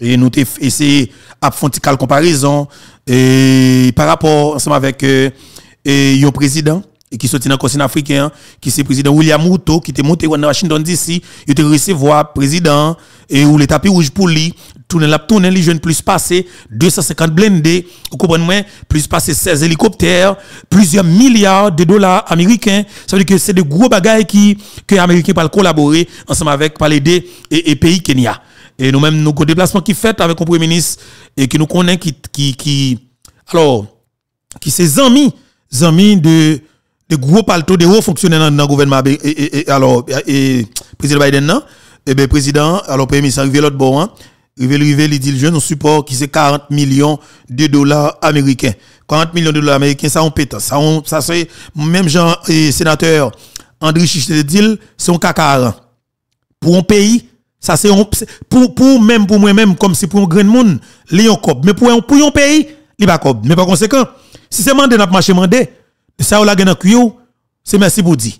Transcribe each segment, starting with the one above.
et nous avons essayé à faire comparaison et par rapport ensemble avec euh, et président qui sorti dans le continent africain, qui c'est président William Ruto, qui était monté dans Washington DC, il était recevoir président, et où les tapis rouges pour lui, tourner la tourner les jeunes plus passé, 250 blindés, vous comprenez plus passé 16 hélicoptères, plusieurs milliards de dollars américains. Ça veut dire que c'est de gros bagages qui, que les Américains peuvent collaborer ensemble avec, par les deux et, pays Kenya. Et nous-mêmes, nous déplacement qui fait avec le Premier ministre et qui nous connaît, qui, qui, qui, alors, qui ses amis, amis de, de gros palto, de hauts fonctionnaires dans le gouvernement, et, et, alors, et, président Biden, non? Et eh bien, président, alors, premier ministre, arrivé l'autre bon, hein? Rivel il dit le jeune support qui c'est 40 millions de dollars américains. 40 millions de dollars américains, ça on pète. Ça, on, ça c'est, même Jean, et sénateur André Chichete dit, c'est un caca. Pour un pays, ça c'est pour, pour même pour moi-même, comme c'est pour un grand monde, Léon Cob. Mais pour un, pour un pays, il pas Cob. Mais par conséquent, si c'est mandé, n'a pas marché mandé, ça ou la gagne c'est merci pour dire.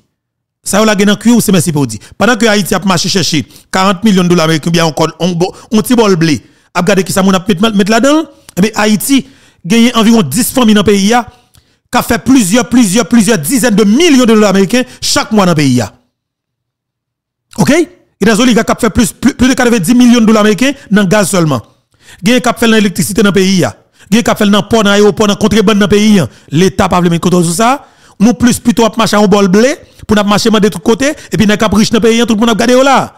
Ça ou la gagne c'est merci pour dire. Pendant que Haïti a marché chercher 40 millions de dollars américains, bien encore, on, on, petit blé. A regardé qui ça mon a mettre là-dedans, mais eh Haïti gagne environ 10 familles dans pays, qui a fait plusieurs, plusieurs, plusieurs dizaines de millions de dollars américains chaque mois dans pays. OK? Gars qui fait plus, plus, de 90 millions de dollars américains dans le gaz seulement. Gagne qui fait dans l'électricité dans le pays. Gagne qui fait dans le port, dans l'aéroport, dans le contrebande dans le pays. L'État pas mettre contrôle sur ça. Nous plus plutôt marcher en bol blé pour nous marcher de tous côtés et puis nous cap riche dans le pays tout le monde a gardé là.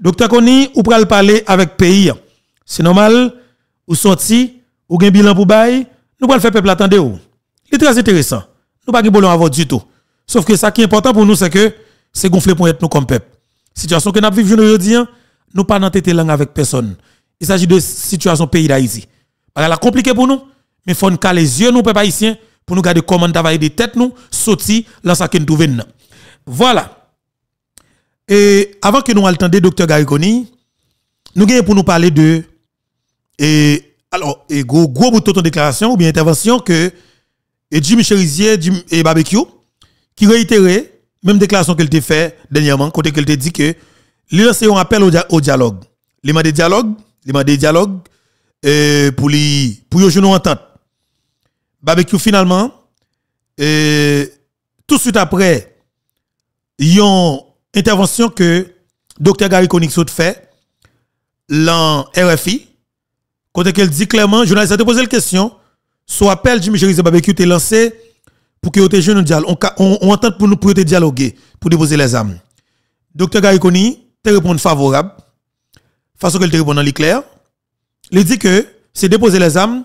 Docteur Koni, ou pral parler avec pays. C'est normal ou sorti ou un bilan pour bail, nous pral faire peuple attendre ou. C'est très intéressant. Nous pas bolon avoir du tout. Sauf que ça qui est important pour nous c'est que c'est gonfler pour être nous comme peuple. Situation que nous vivons aujourd'hui, nous pas dans tête langue avec personne. Il s'agit de situation pays d'Haïti. C'est compliqué pour nous, mais il faut nous les yeux nous peuple haïtien pour nous garder comment travailler des têtes nous sorti dans ça que nous Voilà. Et avant que nous le docteur Gariconi, nous avons pour nous parler de et alors et gros gros bout de déclaration ou bien intervention que et Jimmy Cherizier et Barbecue qui réitérait même déclaration qu'elle t'a fait dernièrement côté qu'elle t'a dit que il lancé un appel au, dialogue. Il m'a des dialogues, il m'a des dialogues euh, pour lui pour y entente barbecue finalement, et tout de suite après, y une intervention que Dr. Gary Konix fait, dans RFI, quand elle dit clairement, journaliste a posé la question, soit appel Jimmy Cherise Barbecue est lancé pour que vous jeune dialogue. On, on, entend pour nous pour dialoguer, pour déposer les armes. Dr. Gary Koni te répond favorable, façon qu'elle te répond dans l'éclair. Il dit que c'est déposer les armes,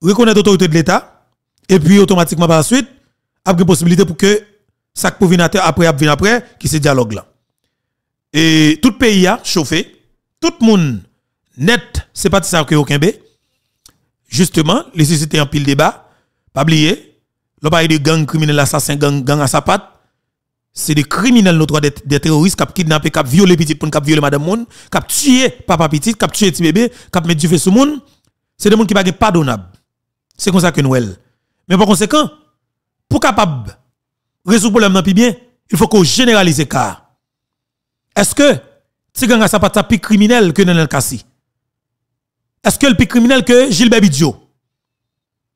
reconnaître l'autorité de l'État, et puis automatiquement par la suite, après possibilité pour que ça peut venir après, après, après, qui se dialogue là. Et tout pays a chauffé, tout le monde net, c'est pas ça que aucun. Justement, les sociétés en pile débat, pas oublier, le bail de gang criminel assassin, gang, gang à sa patte, c'est des criminels, nos droits des, terroristes, qui ont kidnappé, qui ont violé petit qui ont violé madame moun, qui tué papa petit, qui ont tué petit bébé, qui ont mis du feu sur moun. C'est des gens qui ne sont pas pardonnables. C'est comme ça que nous Mais par conséquent, pour capable résoudre le problème bien, il faut qu'on généralise cas. Est-ce que si gang a pas plus criminel que Nenel Kassi? Est-ce que le plus criminel que Gilbert Bidjo?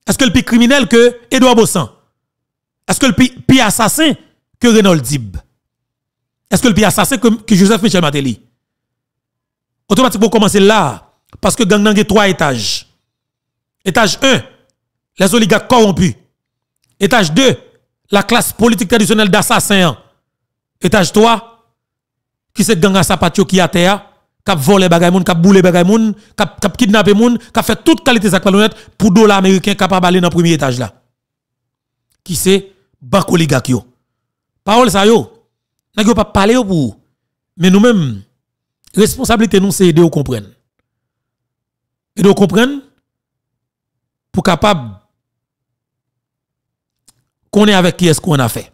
Est-ce que le plus criminel que Edouard Bossan? Est-ce que le plus assassin que Renaud Dib? Est-ce que le plus assassin que, Joseph Michel Matéli? Automatiquement, commencer là, parce que gang a trois étages. Étage 1, les oligarques corrompus. Étage 2, la classe politique traditionnelle d'assassins. Étage 3, qui c'est gang à sapatio qui a terre, qui a volé bagay moun, qui a boulé bagay moun, qui a kidnappé moun, qui a fait toute qualité de pour dollars américains capable aller dans le premier étage là. Qui c'est? Banque oligarque yo. Parole ça yo. N'a pas parler pour mais nous-mêmes responsabilité nous c'est aider à comprendre. Aider à comprendre pour capable qu'on est avec qui est-ce qu'on a fait.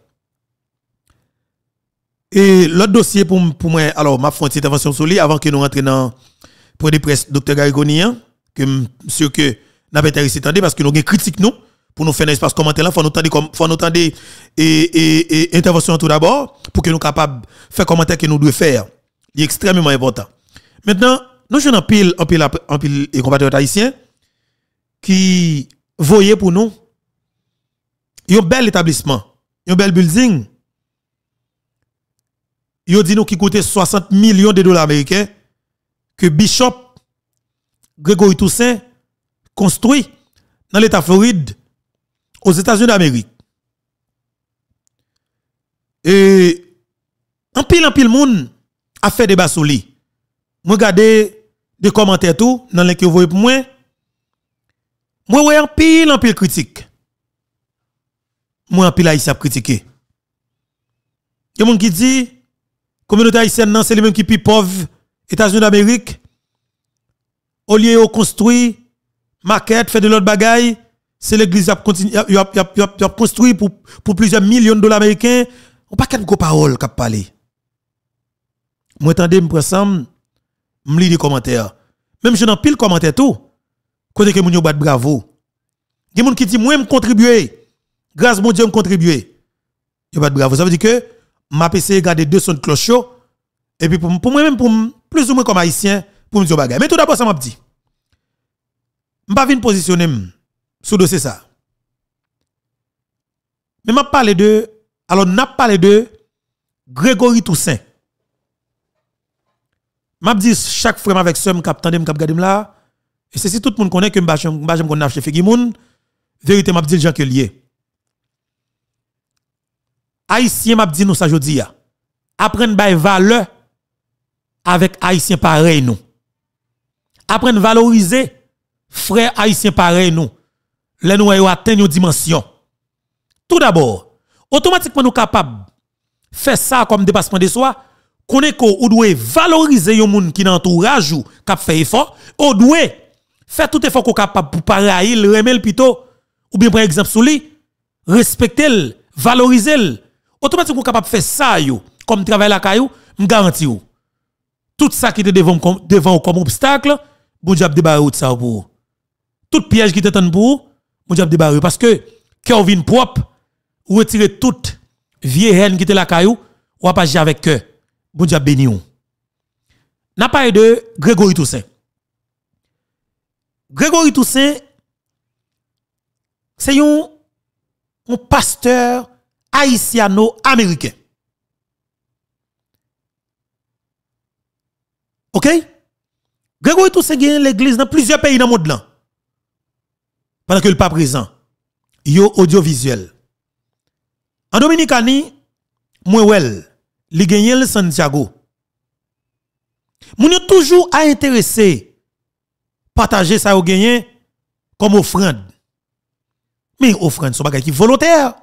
Et l'autre dossier pour, moi, alors, ma une intervention sur lui avant que nous rentrions dans pour des presse Dr. Garigonian, que monsieur que n'a pas été parce que nous avons critique nous pour nous faire un espace commentaire là, faut nous attendre et, et, et, intervention tout d'abord pour que nous capables faire commentaire que nous devons faire. C'est extrêmement important. Maintenant, nous sommes en pile, en pile, en compatriotes haïtiens qui voyaient pour nous un bel établissement, un bel building. Dit nous qui coûtait 60 millions de dollars américains que Bishop Grégory Toussaint construit dans l'État Floride aux États-Unis d'Amérique. Et en pile en pile monde a fait débat sur lui. Moi regardez des commentaires tout dans les que vous voyez pour moi. Moi ouais en pile en pile critique. Moi en pile haïtien critiqué. Il y a monde qui dit communauté haïtienne c'est les mêmes qui plus pauvres États-Unis d'Amérique au lieu de construire maquette fait de l'autre bagaille c'est l'église qui a construit pour, plusieurs millions de dollars américains. On pas qu'une parole qui parler moi attendez me prendre ça me lis des commentaires. Même je n'en pile commentaire tout. Côté que moun yo bat bravo? Des moun qui dit moi me contribuer grâce mon Dieu me contribuer yo bat bravo. Ça veut dire que m'a essayé garder deux sons de cloche et puis pour, pour moi même pour plus ou moins comme haïtien pour me dire mais tout d'abord ça m'a dit. M'pas venir positionner sur dossier ça mais m'a parlé de alors n'a parlé de Grégory Toussaint m'a dit chaque frère avec somme cap tandem cap gade là et c'est si tout le monde connaît que m'ba j'aime a chez Figimoun vérité m'a dit gens que lié haïtien m'a dit nous ça jodi ya apprendre bay valeur avec haïtien pareil nous apprendre valoriser frère haïtien pareil nous les nous atteint une dimension. Tout d'abord automatiquement nous capables faire ça comme dépassement de soi. Est ko ou valoriser yon moun qui entourage ou qui fait effort. Ou doit faire tout effort qu'on capable pour pareil remettre plutôt. Ou bien par exemple sous lui respecter valoriser automatiquement capable faire ça comme travail la caillou me garantis ou tout ça qui te devant devant comme obstacle bon diable débarrer de ça pour tout piège qui t'attend pour bon diable débarrer parce que Kelvin propre ou retirer toute vieille haine qui était la caillou ou pas avec que bon diable béni n'a pas de Grégory Toussaint Grégory Toussaint c'est un, un pasteur haïtiano-américain. OK? Grégory Toussaint gagne l'église dans plusieurs pays dans le monde. Pendant que le pas présent. Yo audiovisuel. En Dominicani, moi well, li gagne le Santiago. Moun toujours à intéressé partager ça au gagné comme offrande. Mais offrande sont bagay qui volontaire.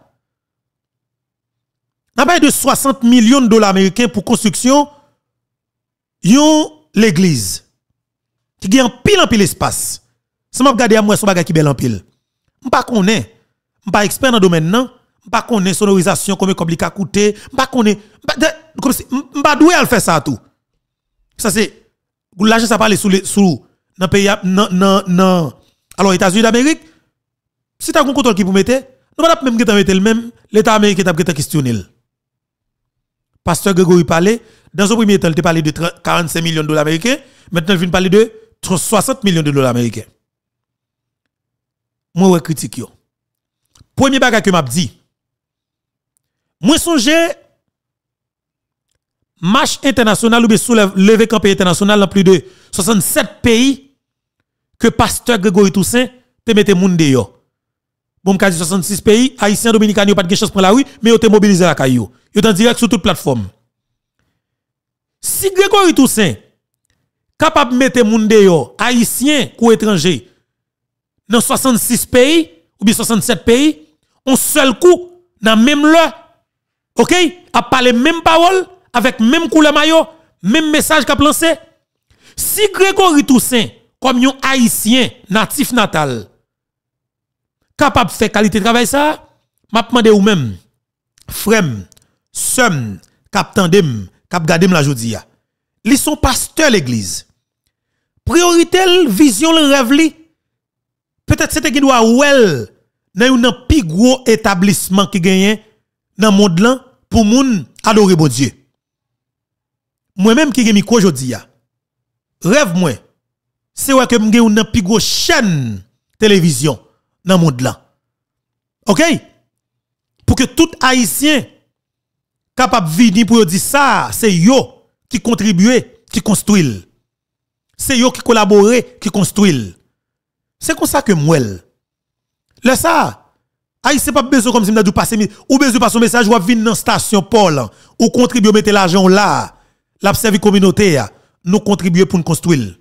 On a de 60 millions de dollars américains pour construction yon l'église qui gagne pile en pile espace. Si je regarde à moi, son bagage qui belle en pile. Je pas connais, je pas expert dans le domaine non, pas connais sonorisation combien compliqué à coûter, pas connais comme si pas doué à faire ça tout. Ça c'est l'argent ça parle sous sous dans pays non non non alors États-Unis d'Amérique si tu as un contrôle qui pour mettre, nous pas même mettre le même l'état américain t'a questionner pasteur Grégory parlait, dans un premier temps, il parlé de 45 millions de dollars américains, maintenant il vient parler de 60 millions de dollars américains. Moi, je critique. Premier bagage que m'a dit, moi songe marche international ou bien soulevé campagne international dans plus de 67 pays que pasteur Grégory Toussaint te mette moun de yo. Bon, 66 pays, haïtiens, dominicains, pas de chance pour la rue, mais ont mobilisé la caillou. Sont en direct sur toute plateforme. Si Grégory Toussaint capable de mettre moun yo, haïtien ou étranger, dans 66 pays, ou bien 67 pays, on seul coup, dans même le, ok, à parler même parole, avec même couleur maillot, même message qu'a lancé. Si Grégory Toussaint, comme un haïtien natif natal, capable de faire qualité de travail ça, m'a demandé ou même, frem, sem, cap tandem, cap gadem la jodia. Ils sont pasteurs l'église. Priorité, vision, le rêve. Peut-être c'était qui doit well dans un plus gros établissement qui gagne dans le monde là pour moun adorer bon Dieu. Moi-même qui ai micro aujourd'hui, rêve moi, c'est ouais que m'gè une plus grosse chaîne télévision dans le monde là. OK? Pour que tout haïtien capable venir pour dire ça, c'est yo qui contribue, qui construit. C'est yo qui collabore, qui construit. C'est comme ça que moi. Là ça, Haïtien pas besoin comme si m'a passer ou besoin passer un message ou venir dans station Paul ou contribuer mettre l'argent là, l'observer communauté nous contribuer pour nous construire.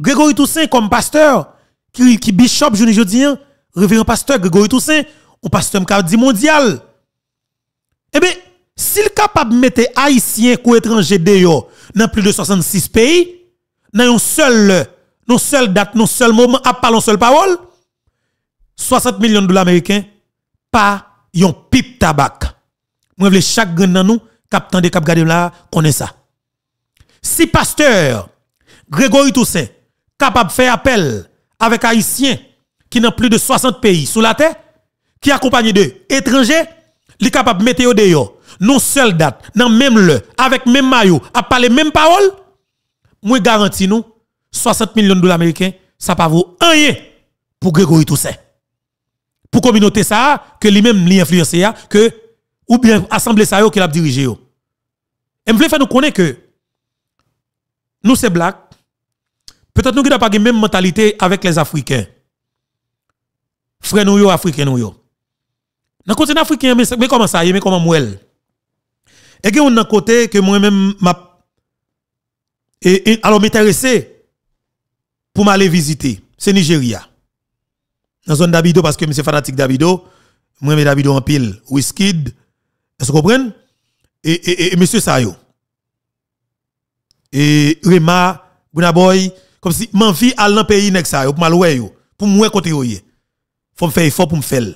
Grégory Toussaint comme pasteur qui, qui bishop je dis révérend pasteur Grégory Toussaint, un pasteur dit mondial. Eh bien, s'il est capable de mettre haïtien ou étranger dehors dans plus de 66 pays, dans un seul, non seul date, non seul moment, à parler une seule parole, 60 millions de dollars américains, pas yon pipe tabac. Moi, je chaque grand dans nous, cap de cap garder là, ça. Si pasteur Grégory Toussaint capable de faire appel avec haïtien qui n'a plus de 60 pays sous la terre, qui accompagné de étrangers, est capable de mettre au dehors, non seule date, non même le, avec même maillot, à parler même parole, moi garantis nous, 60 millions de dollars américains, ça pas vaut rien pour Grégory Toussaint. Pour communauté ça, que lui-même l'influencer, que, ou bien assemblée ça, qu'il a dirigé. Et je faire nous connaître que, nous c'est black, peut-être nous n'avons pas la même mentalité avec les Africains. Frères nous, Africains nous. Dans le continent africain, mais comment ça, mais comment mouel? Et y a côté que moi-même, et, et, alors m'intéresser pour m'aller visiter, c'est Nigeria. Dans zone d'Abido, parce que je suis fanatique d'Abido, moi je d'Abido en pile, whisky, est-ce que vous comprenez? Et, et, et, monsieur Sayo. Et Rema, Bunaboy, comme si m'en fille à l'an pays nek ça, pour m'alouer yo, pour moi côté yo Faut me faire effort pour me faire.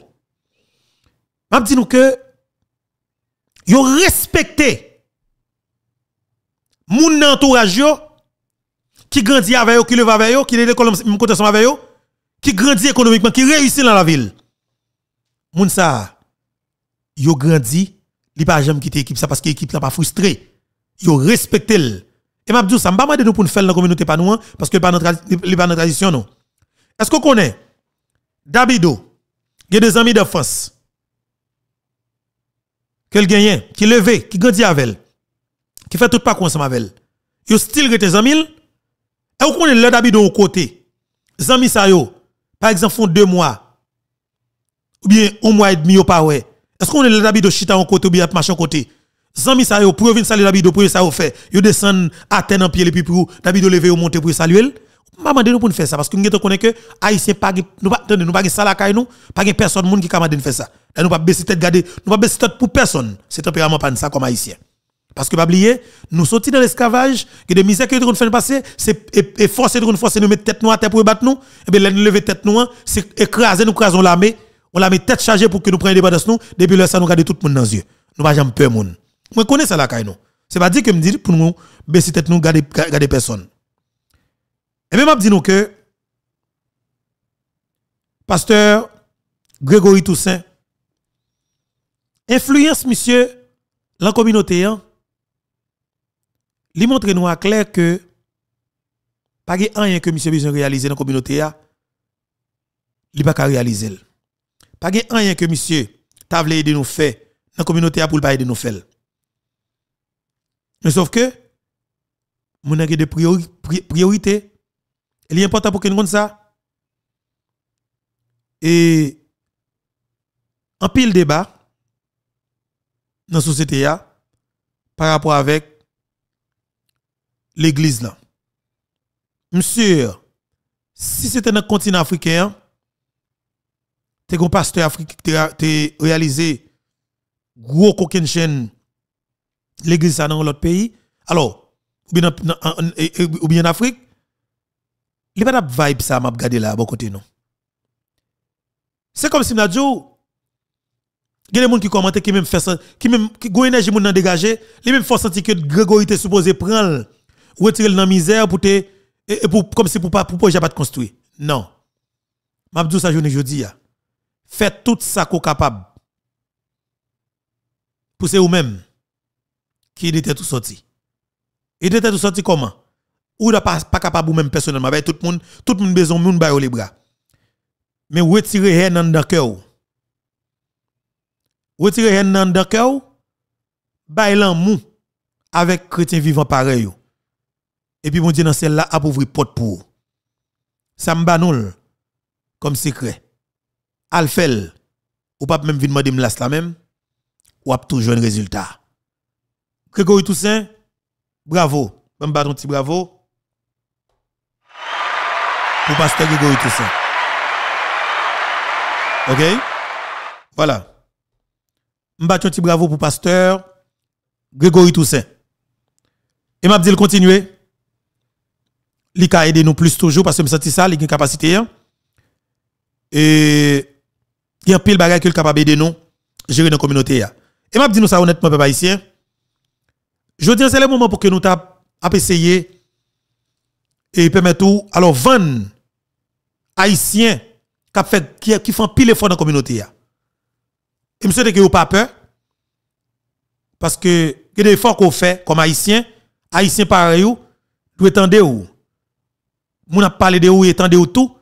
M'a dit nous que yo respecté moun entourage yo qui grandit avec yo, qui lève avec yo, qui est l'école avec yo, qui grandit économiquement, qui réussit dans la ville. Moun ça yo grandi, li pas jamais quitter équipe ça parce que l'équipe n'a pas frustré. Yo respecté et m'a dit ça m'a pas nous pour nous faire dans la communauté pas nous hein, parce que pas notre tradition. Est-ce qu'on connaît Dabido, il y a des amis d'enfance qu'elle gagne, qui levé, qui grandit avec elle, qui fait tout pas ensemble avec elle. Yo style que tes amis, et vous connaissez le d'habitude au côté. Zami sa yo, par exemple, font deux mois, ou bien un mois et demi, ou pas. Est-ce qu'on est le d'habitude chita en côté ou bien marcher en côté? Zami sa yo, pour venir saluer d'habitude, pour ça fait, yo descend à terre en pied, et puis pour d'habitude lever ou monter pour saluer Maman nous pour faire ça parce que nous connaissons que haïtien pas nous pas nous pas ça la nous pas personne monde qui capable de faire ça. Nous pas baisser tête garder, nous pas baisser tête pour personne. C'est tempérament pas ça comme haïtien. Parce que pas oublier, nous sortis dans l'esclavage, que des misères que nous faire passer, c'est et forcer nous forcer nous mettre tête nous à terre pour battre nous, et bien nous lever tête nous, c'est écraser nous crasons l'armée, on la met tête chargée pour que nous prenions des nous, depuis là ça nous garde tout le monde dans les yeux. Nous pas jamais peur monde. Moi connais ça la nous. C'est pas dire que me dit pour nous baisser tête nous garder garder personne. Et même, dis nous que, pasteur Grégory Toussaint, influence, monsieur, la communauté, hein, lui montre nous à clair que, pas rien que monsieur besoin réaliser dans la communauté, il pas réaliser. Pas rien que monsieur t'a voulu aider nous faire dans la communauté pour pas aider nous faire. Mais sauf que, nous avons des priorités il est important pour que nous connaissions ça. Et en pile débat dans la société par rapport avec l'église là. Monsieur, si c'était dans le continent africain, tu un pasteur africain qui a réalisé gros coquin chaîne l'église dans l'autre pays, alors, ou bien, ou bien en Afrique, il pas de vibe ça m'a regardé là à côté non c'est comme si m'a dit il y a des gens qui commentent qui même ça qui même qui go énergie moun dégager les même font sentir que Grégory était supposé prendre retirer dans misère pour te et pour comme si pour pas pour projet pas de construire. Non. M'a dit ça journée jeudi faites tout ça qu'on capable. Pour c'est vous même qui était tout sorti. Il était tout sorti comment? Ou pas pas capable même personnellement. Ben, tout le monde tout le monde besoin moun bayo les bras. Mais retirer haine dans le cœur retirer haine dans le cœur bay l'amour avec chrétien vivant pareil et puis mon Dieu dans celle-là a ouvrir porte pour. Ça me comme secret. Alfel ou pas même venir demander la même ou a toujours un résultat. Grégory Toussaint bravo. Je me un petit bravo. Pour pasteur Grégory Toussaint. OK? Voilà. Je un petit bravo pour pasteur Grégory Toussaint. Et m'a dit continuer il a aidé nous plus toujours parce que je sens ça, a une capacité. Et il y a pile bagage qui est capable d'aider nous gérer nos communautés. Et m'a dit ça honnêtement, papa ici. Je dire, c'est le moment pour que nous essayions essayer et permettre tout, alors vendre haïtiens qui, fait, qui, font pile effort dans la communauté. Et souhaite que vous pas peur. Parce que, des efforts qu'on fait comme haïtiens, haïtiens pareil, doit attendre où moun a parlé de ou et de tout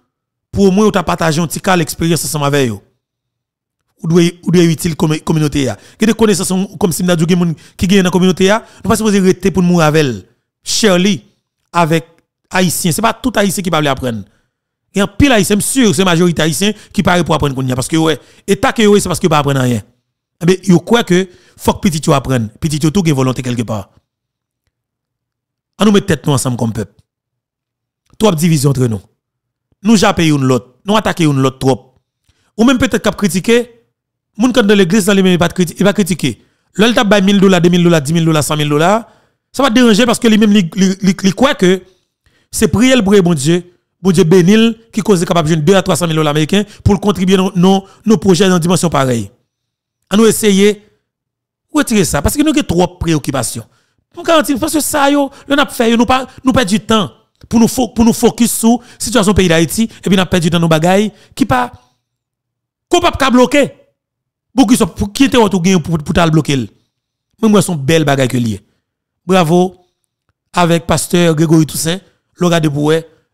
pour au moins ou partager un petit cas l'expérience ensemble avec eux. Ou doit ou doit utile communauté a que des connaissances comme si m'dadou moun qui gagne dans communauté a nous pas supposé rester pour mourir avec Shirley avec haïtien c'est pas tout haïtien qui va apprendre. Il y a pile haïtien sûr c'est majorité haïtien qui parle pour apprendre parce que ouais état que c'est parce que pas apprendre rien. Mais yo croit que faut que petit tu apprenne. Petit tu tout gagne volonté quelque part. On nous mettre tête nous ensemble comme peuple trop division entre nous. Nous jappons une l'autre, nous attaquons une l'autre trop. Ou même peut-être cap critiquer, moun quand dans l'église dans les mêmes pas il va critiquer. T'a 1000 dollars, 2000 dollars, 10 000 dollars, 100 000 dollars, ça va déranger parce que lui-même il croit que c'est prier le bon Dieu, bon Dieu bénil qui cause capable de 2 à 300 000 dollars américains pour contribuer dans nos, projets dans une dimension pareille. À nous essayer retirer ça parce que nous avons trop préoccupations. Nous garantis parce que ça yo, nous n'a fait nous perdre du temps pour nous, pour nous focus sur situation pays d'Haïti, et puis nous perdu dans nos bagailles, qui pas, capable de bloquer. Beaucoup sont, qui était autour pour, pour, pour bloquer. Moi, son belle bagaille que lié. Bravo, avec pasteur Grégory Toussaint, gars de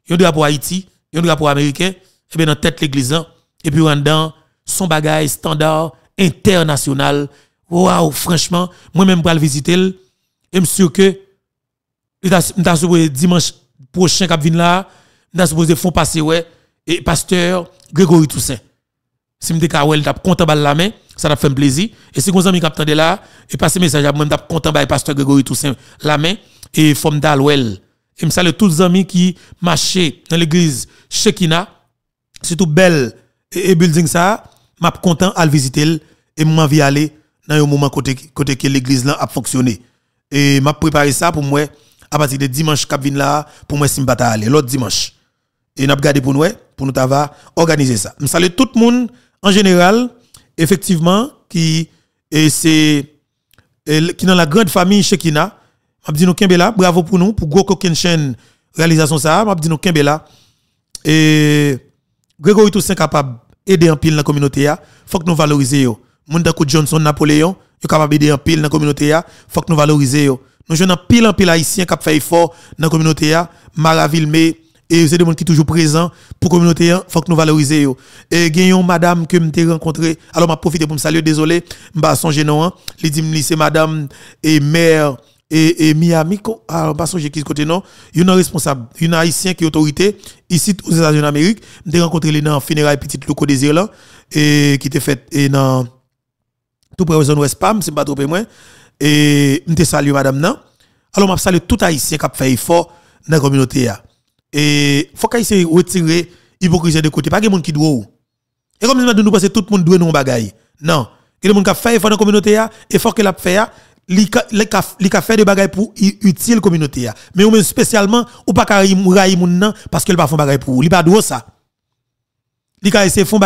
y a pour Haïti, a pour américain, et bien dans tête l'église, hein. et puis dans son bagaille standard international. Waouh, franchement, moi-même pour le visiter, et suis sûr que, il dimanche prochain qui vient là, nous supposé font passer ouais et pasteur Grégory Toussaint. Si me décawel t'a content bal la main, ça t'a fait plaisir et si vous ami qui de là et passer message à moi t'a content bal pasteur Grégory Toussaint la main et forme d'alwell. Et me salue tous les amis qui marchaient dans l'église Shekina, surtout belle et, building ça, m'a content à le visiter et m'a envie aller dans un moment côté côté que l'église là a fonctionné. Et m'a préparé ça pour moi à partir de dimanche qui là pour moi si aller. L'autre dimanche. Et n'a regardé pour nous pour nous va organiser ça. Je salue tout le monde en général effectivement qui et c'est qui dans la grande famille Shekina. M'a dit nous Kembela bravo pour nous pour Goko chaîne réalisation ça. M'a dit nous Kembela. Et Grégory Toussaint capable aider en pile dans la communauté Il faut que nous valorisions moun Johnson Napoléon est capable d'aider en pile dans la communauté Il faut que nous valorisions nous avons pile en pile haïtien qui fait effort dans la communauté Maraville mais et c'est des gens qui sont toujours présents pour la communauté, il faut que nous valorisions. Et gagnons madame que m'ai rencontré. Alors m'a profité pour me saluer, désolé, m'ba songer non, hein. li dit c'est madame et mère et, et Miami alors pas songer qui côté non, une responsable, une haïtien qui est autorité ici aux États-Unis d'Amérique, m'ai rencontré les dans funérailles petite loco désir là et qui était fait et dans tout près de zone ouest Pam, c'est pas trop moins et je salue madame nan. Alors je salue tout haïtien qui a fait effort dans la communauté Et faut qu'haïtien retire l'hypocrisie de côté, pas que monde qui doit Et comme nous nous que tout le monde doit nous bagaille. Non, que le monde qui a fait effort dans la communauté et faut que l'a fait li ka fait des bagailles pour utile communauté mais ou même spécialement ou pas ka rayi moun nan parce que pas font bagaille pour li pas doit ça. Li ka essayer font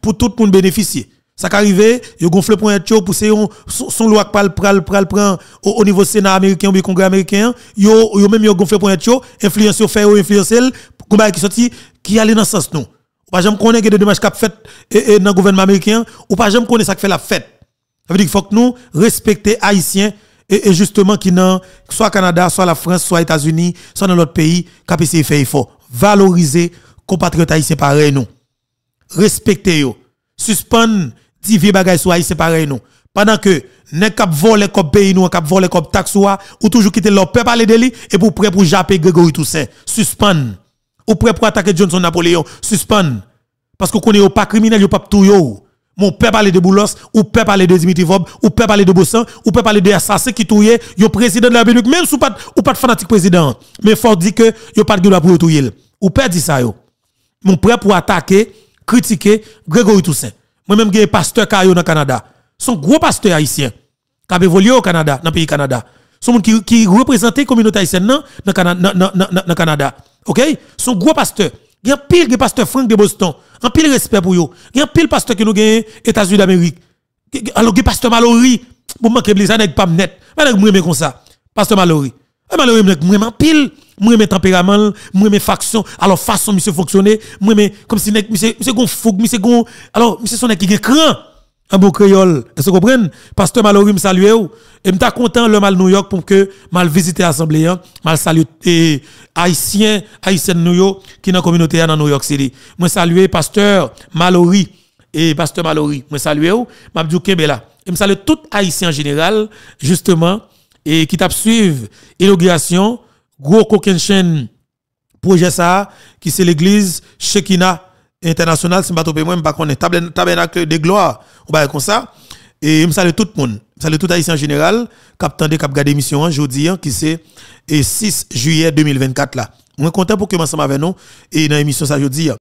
pour tout le monde bénéficier ça qu'arrive, yo gonfle pour un pour pousser son loi pral pral pral prend au, niveau Sénat américain ou Congrès américain, yo yo même yo gonfle pour un tio, influence yo fait ou influencer combat qui sorti qui allait dans ce sens non. Ou pas jamais connaître que des démarches qu'a fait dans le gouvernement américain, ou pas jamais connaître ça qui fait la fête. Ça veut dire qu'il faut que nous respecter haïtiens et, justement qui dans soit Canada, soit la France, soit États-Unis, soit dans l'autre pays, qui essayer faire effort. Valoriser compatriotes haïtiens pareil nous. Respectez yo. Suspendre di vieux bagay soit haïtiens pareil nous. Pendant que ne cap voler comme pays nous, cap voler comme taxe ou toujours quitter leur peuple parler de et pour prêt pour japper Grégory Toussaint. Suspendre. Ou prêt pour attaquer Johnson Napoléon. Suspendre. Parce que connaît pas criminel, yo pas tout yo. Mon père parler de Boulos, ou père parler de Dimitri Vob, ou père parler de Bossan, ou père parler de assassin qui touye, yo président de la République, même si pas ou pas de fanatique président. Mais faut dire que yo pas de droit pour touyer. Ou père dit ça yo. Mon père pour attaquer, critiquer Grégory Toussaint. Moi-même, j'ai pasteur Kayo dans le Canada. Son gros pasteur haïtien. Qui a évolué au Canada, dans le pays Canada. Son qui, qui représente la communauté haïtienne dans le Canada. OK? Son gros pasteur. Il y a pile de pasteur Frank de Boston. Un pile respect pour eux. Il y a pile pasteur qui nous gagne États-Unis d'Amérique. Alors, il pasteur Mallory. Pour que ça n'est pas net. Mais je comme ça. Pasteur Mallory. Mallory, je pile. Moi mes tempérament moi mes factions alors façon monsieur fonctionner. Moi mes comme si monsieur monsieur gon fougue monsieur gon alors monsieur son qui cran un beau créole. Est-ce que vous comprenez? Pasteur Mallory me salue et me content le mal New York pour que mal visiter l'assemblée hein. mal saluer haïtien haïtien New York qui dans communauté dans New York City. Moi saluer pasteur Mallory. Et pasteur Mallory moi saluer m'a dit là. Et me salue tout haïtien en général justement et qui t'a suivre l'inauguration gros chaîne. Projet ça qui c'est l'église Shekina international c'est pas trop moi pas tabernacle de gloire on comme ça. Et je salue tout le monde. Je salue tout haïtien en général capitaine de cap garder émission aujourd'hui qui c'est 6 juillet 2024 là. Est content pour que ensemble avec nous et dans l'émission jeudi